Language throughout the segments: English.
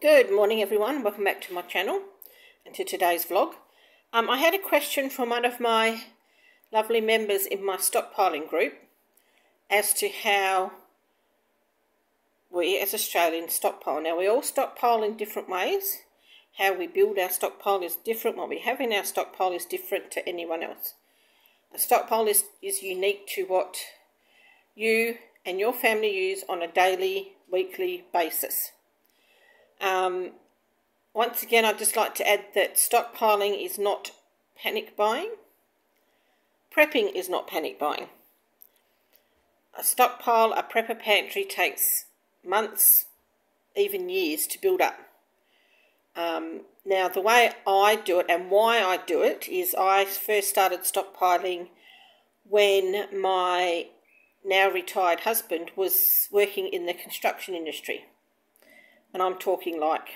Good morning everyone, welcome back to my channel and to today's vlog. Um, I had a question from one of my lovely members in my stockpiling group as to how we as Australians stockpile. Now we all stockpile in different ways. How we build our stockpile is different. What we have in our stockpile is different to anyone else. A stockpile is, is unique to what you and your family use on a daily, weekly basis. Um, once again, I'd just like to add that stockpiling is not panic buying. Prepping is not panic buying. A stockpile, a prepper pantry takes months, even years to build up. Um, now, the way I do it and why I do it is I first started stockpiling when my now retired husband was working in the construction industry. And I'm talking like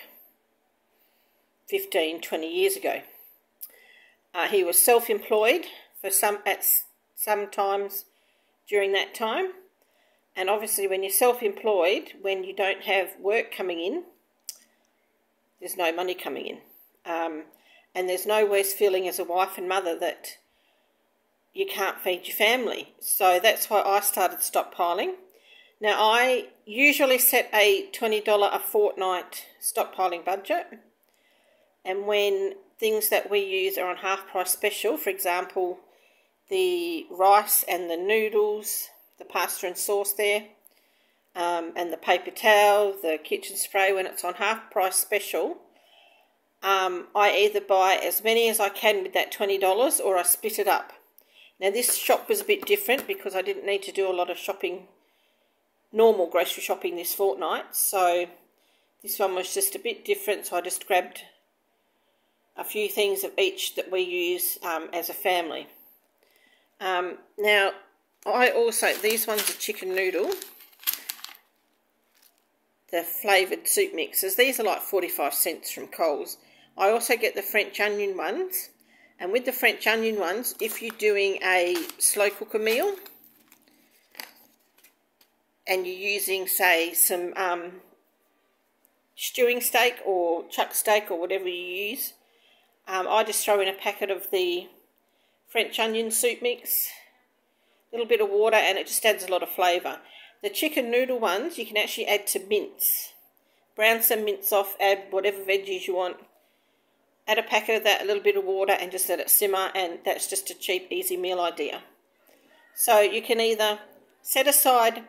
15, 20 years ago. Uh, he was self-employed for some at some times during that time. And obviously when you're self-employed, when you don't have work coming in, there's no money coming in. Um, and there's no worse feeling as a wife and mother that you can't feed your family. So that's why I started stockpiling. Now I usually set a $20 a fortnight stockpiling budget. And when things that we use are on half price special, for example, the rice and the noodles, the pasta and sauce there, um, and the paper towel, the kitchen spray when it's on half price special, um, I either buy as many as I can with that $20 or I split it up. Now this shop was a bit different because I didn't need to do a lot of shopping, normal grocery shopping this fortnight. So this one was just a bit different. So I just grabbed a few things of each that we use um, as a family. Um, now I also, these ones are chicken noodle the flavoured soup mixes. These are like 45 cents from Coles. I also get the French onion ones. And with the French onion ones, if you're doing a slow cooker meal and you're using, say, some um, stewing steak or chuck steak or whatever you use, um, I just throw in a packet of the French onion soup mix, a little bit of water, and it just adds a lot of flavour. The chicken noodle ones you can actually add to mince. Brown some mince off, add whatever veggies you want. Add a packet of that, a little bit of water and just let it simmer and that's just a cheap, easy meal idea. So you can either set aside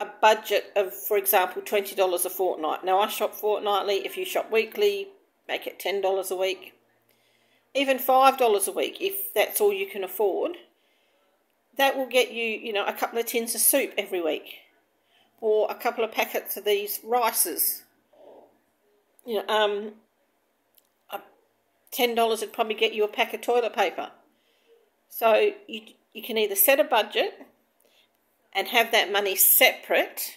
a budget of, for example, $20 a fortnight. Now I shop fortnightly. If you shop weekly, make it $10 a week. Even $5 a week if that's all you can afford that will get you, you know, a couple of tins of soup every week. Or a couple of packets of these rices. You know, um, $10 would probably get you a pack of toilet paper. So you, you can either set a budget and have that money separate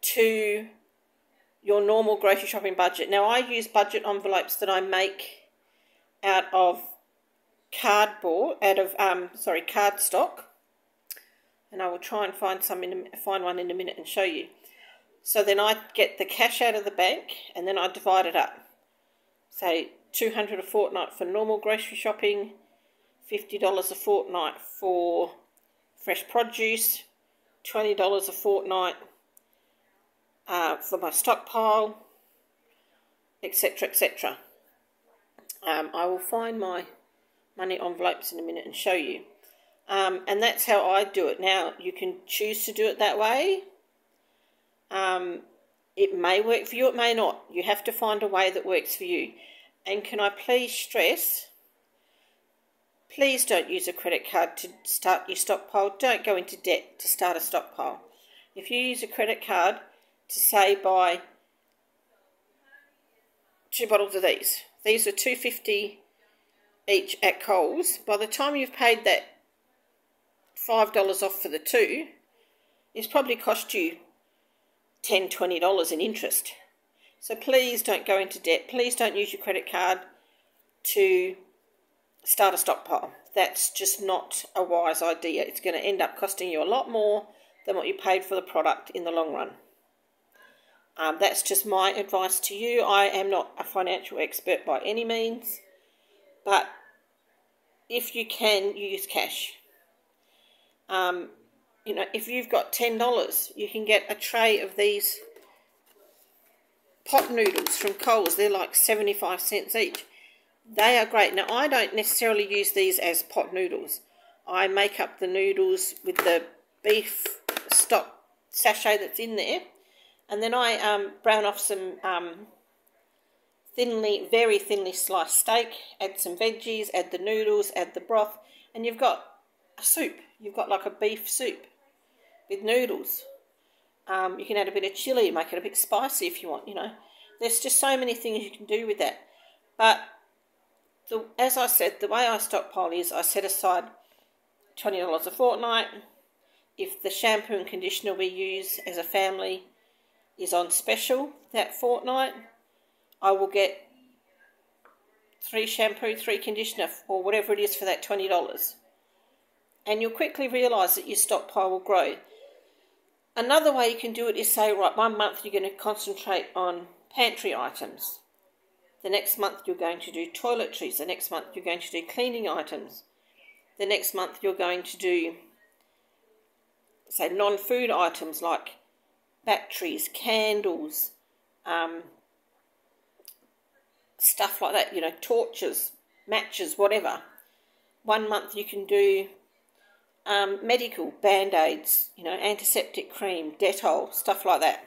to your normal grocery shopping budget. Now I use budget envelopes that I make out of cardboard out of um sorry cardstock. And I will try and find some in a, find one in a minute and show you. So then I get the cash out of the bank and then I divide it up. Say 200 a fortnight for normal grocery shopping $50 a fortnight for fresh produce $20 a fortnight uh, for my stockpile etc etc um, I will find my money envelopes in a minute and show you. Um, and that's how I do it. Now, you can choose to do it that way. Um, it may work for you, it may not. You have to find a way that works for you. And can I please stress, please don't use a credit card to start your stockpile. Don't go into debt to start a stockpile. If you use a credit card to say buy two bottles of these, these are 250 each at Coles, by the time you've paid that $5 off for the two, it's probably cost you $10, $20 in interest. So please don't go into debt. Please don't use your credit card to start a stockpile. That's just not a wise idea. It's going to end up costing you a lot more than what you paid for the product in the long run. Um, that's just my advice to you. I am not a financial expert by any means, but if you can, use cash. Um, you know, if you've got $10, you can get a tray of these pot noodles from Coles. They're like 75 cents each. They are great. Now, I don't necessarily use these as pot noodles. I make up the noodles with the beef stock sachet that's in there and then I um, brown off some um, thinly, very thinly sliced steak, add some veggies, add the noodles, add the broth, and you've got a soup. You've got like a beef soup with noodles. Um, you can add a bit of chili, make it a bit spicy if you want, you know. There's just so many things you can do with that. But the, as I said, the way I stockpile is I set aside $20 a fortnight. If the shampoo and conditioner we use as a family is on special that fortnight, I will get three shampoo, three conditioner, or whatever it is for that $20. And you'll quickly realise that your stockpile will grow. Another way you can do it is say, right, one month you're going to concentrate on pantry items. The next month you're going to do toiletries. The next month you're going to do cleaning items. The next month you're going to do, say, non food items like batteries, candles, um, stuff like that, you know, torches, matches, whatever. One month you can do um, medical, band aids, you know, antiseptic cream, Dettol, stuff like that.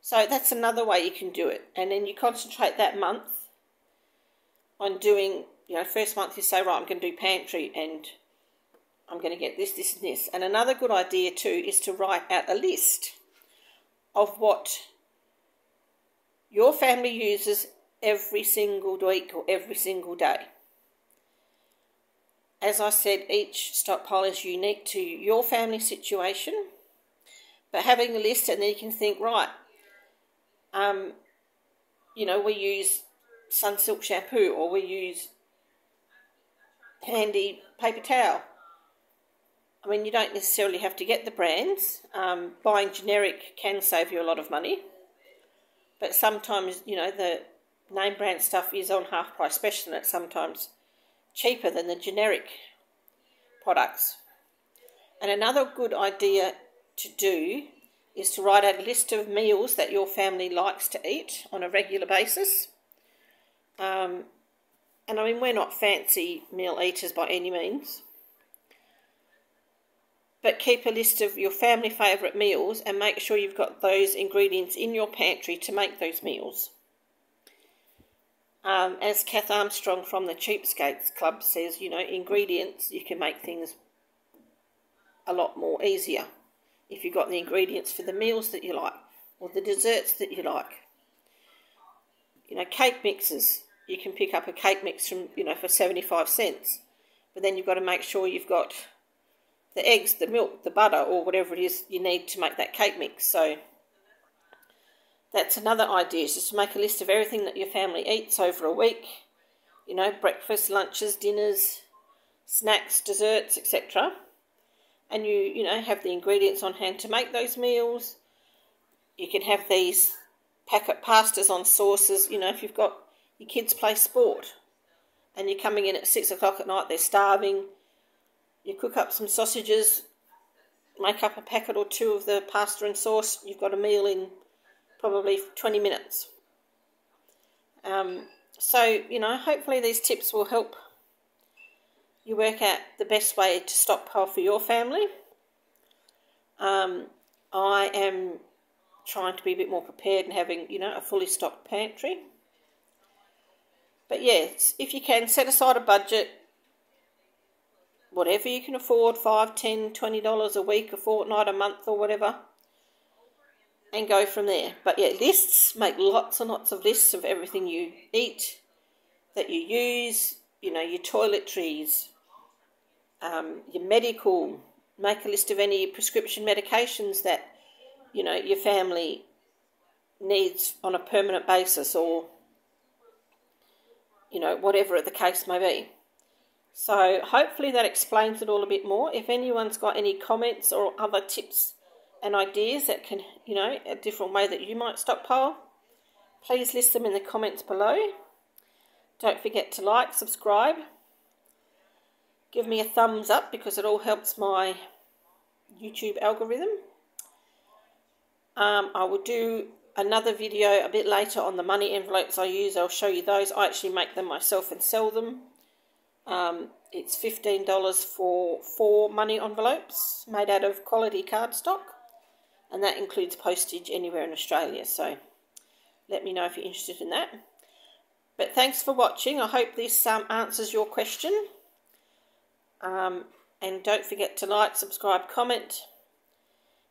So that's another way you can do it. And then you concentrate that month on doing, you know, first month you say, right, I'm going to do pantry and I'm going to get this, this, and this. And another good idea too is to write out a list of what your family uses every single week or every single day. As I said, each stockpile is unique to your family situation, but having a list and then you can think, right, um, you know, we use Sunsilk shampoo or we use Handee paper towel I mean, you don't necessarily have to get the brands. Um, buying generic can save you a lot of money. But sometimes, you know, the name brand stuff is on half price special and it's sometimes cheaper than the generic products. And another good idea to do is to write out a list of meals that your family likes to eat on a regular basis. Um, and I mean, we're not fancy meal eaters by any means but keep a list of your family favourite meals and make sure you've got those ingredients in your pantry to make those meals. Um, as Cath Armstrong from the Cheapskates Club says, you know, ingredients, you can make things a lot more easier if you've got the ingredients for the meals that you like or the desserts that you like. You know, cake mixes, you can pick up a cake mix from, you know, for 75 cents, but then you've got to make sure you've got the eggs, the milk, the butter, or whatever it is you need to make that cake mix. So that's another idea, is just to make a list of everything that your family eats over a week. You know, breakfast, lunches, dinners, snacks, desserts, etc. And you, you know, have the ingredients on hand to make those meals. You can have these packet pastas on sauces. You know, if you've got your kids play sport and you're coming in at six o'clock at night, they're starving you cook up some sausages, make up a packet or two of the pasta and sauce. You've got a meal in probably 20 minutes. Um, so, you know, hopefully these tips will help you work out the best way to stockpile for your family. Um, I am trying to be a bit more prepared and having, you know, a fully stocked pantry. But yes, if you can, set aside a budget whatever you can afford five, ten, twenty dollars a week, a fortnight, a month, or whatever, and go from there. But yeah, lists make lots and lots of lists of everything you eat, that you use, you know, your toiletries, um, your medical. Make a list of any prescription medications that you know your family needs on a permanent basis, or you know whatever the case may be. So hopefully that explains it all a bit more. If anyone's got any comments or other tips and ideas that can, you know, a different way that you might stockpile, please list them in the comments below. Don't forget to like, subscribe, give me a thumbs up because it all helps my YouTube algorithm. Um, I will do another video a bit later on the money envelopes I use. I'll show you those. I actually make them myself and sell them. Um, it's $15 for four money envelopes made out of quality cardstock. And that includes postage anywhere in Australia. So let me know if you're interested in that. But thanks for watching. I hope this um, answers your question. Um, and don't forget to like, subscribe, comment,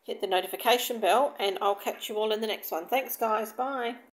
hit the notification bell, and I'll catch you all in the next one. Thanks, guys. Bye.